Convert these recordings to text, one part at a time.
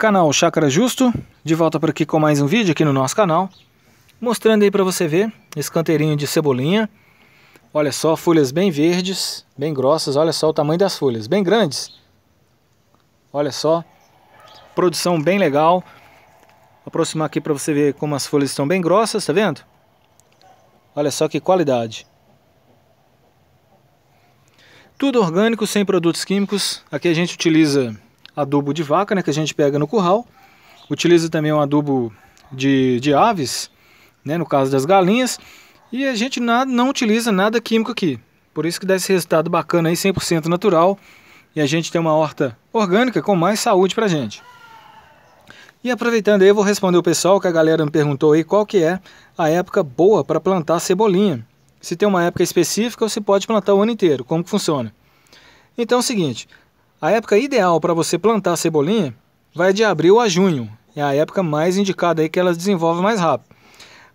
Canal Chácara Justo, de volta por aqui com mais um vídeo aqui no nosso canal. Mostrando aí para você ver esse canteirinho de cebolinha. Olha só, folhas bem verdes, bem grossas, olha só o tamanho das folhas, bem grandes. Olha só, produção bem legal. Vou aproximar aqui para você ver como as folhas estão bem grossas, tá vendo? Olha só que qualidade. Tudo orgânico, sem produtos químicos. Aqui a gente utiliza adubo de vaca, né, que a gente pega no curral. Utiliza também um adubo de, de aves, né, no caso das galinhas. E a gente nada, não utiliza nada químico aqui. Por isso que dá esse resultado bacana aí, 100% natural. E a gente tem uma horta orgânica com mais saúde pra gente. E aproveitando aí, eu vou responder o pessoal que a galera me perguntou aí qual que é a época boa para plantar cebolinha. Se tem uma época específica ou se pode plantar o ano inteiro, como que funciona. Então é o seguinte, a época ideal para você plantar cebolinha vai de abril a junho. É a época mais indicada aí que elas desenvolvem mais rápido.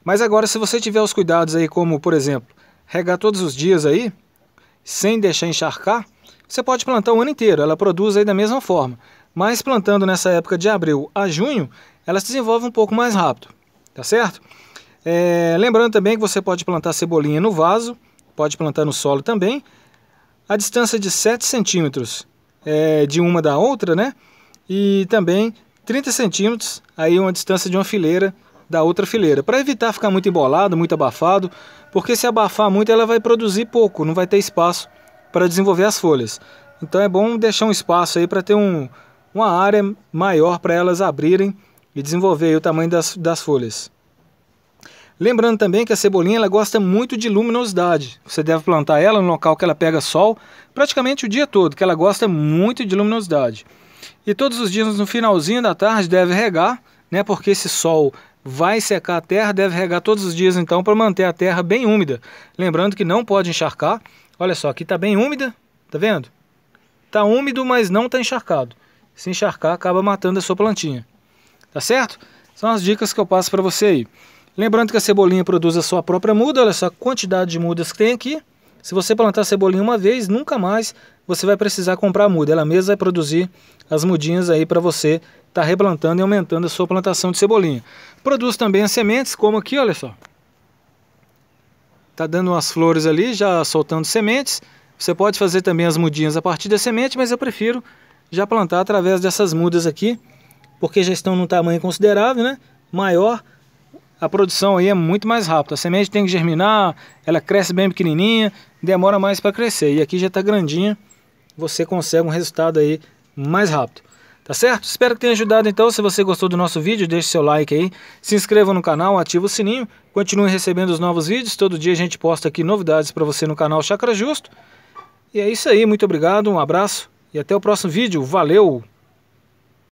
Mas agora se você tiver os cuidados aí como, por exemplo, regar todos os dias aí, sem deixar encharcar, você pode plantar o ano inteiro, ela produz aí da mesma forma. Mas plantando nessa época de abril a junho, ela se desenvolve um pouco mais rápido, tá certo? É, lembrando também que você pode plantar cebolinha no vaso, pode plantar no solo também, a distância de 7 centímetros é, de uma da outra, né? E também 30 centímetros, aí uma distância de uma fileira da outra fileira, para evitar ficar muito embolado, muito abafado, porque se abafar muito ela vai produzir pouco, não vai ter espaço para desenvolver as folhas. Então é bom deixar um espaço aí para ter um, uma área maior para elas abrirem e desenvolver o tamanho das, das folhas. Lembrando também que a cebolinha ela gosta muito de luminosidade. Você deve plantar ela no local que ela pega sol praticamente o dia todo, que ela gosta muito de luminosidade. E todos os dias no finalzinho da tarde deve regar, né, porque esse sol vai secar a terra, deve regar todos os dias então para manter a terra bem úmida. Lembrando que não pode encharcar. Olha só, aqui está bem úmida, tá vendo? Está úmido, mas não está encharcado. Se encharcar, acaba matando a sua plantinha. Tá certo? São as dicas que eu passo para você aí. Lembrando que a cebolinha produz a sua própria muda, olha só a quantidade de mudas que tem aqui. Se você plantar cebolinha uma vez, nunca mais você vai precisar comprar muda. Ela mesma vai produzir as mudinhas aí para você estar tá replantando e aumentando a sua plantação de cebolinha. Produz também as sementes, como aqui, olha só. Tá dando umas flores ali, já soltando sementes. Você pode fazer também as mudinhas a partir da semente, mas eu prefiro já plantar através dessas mudas aqui, porque já estão num tamanho considerável, né? Maior a produção aí é muito mais rápida. A semente tem que germinar, ela cresce bem pequenininha, demora mais para crescer. E aqui já está grandinha, você consegue um resultado aí mais rápido. Tá certo? Espero que tenha ajudado então. Se você gostou do nosso vídeo, deixe seu like aí. Se inscreva no canal, ative o sininho. Continue recebendo os novos vídeos. Todo dia a gente posta aqui novidades para você no canal Chácara Justo. E é isso aí. Muito obrigado, um abraço e até o próximo vídeo. Valeu!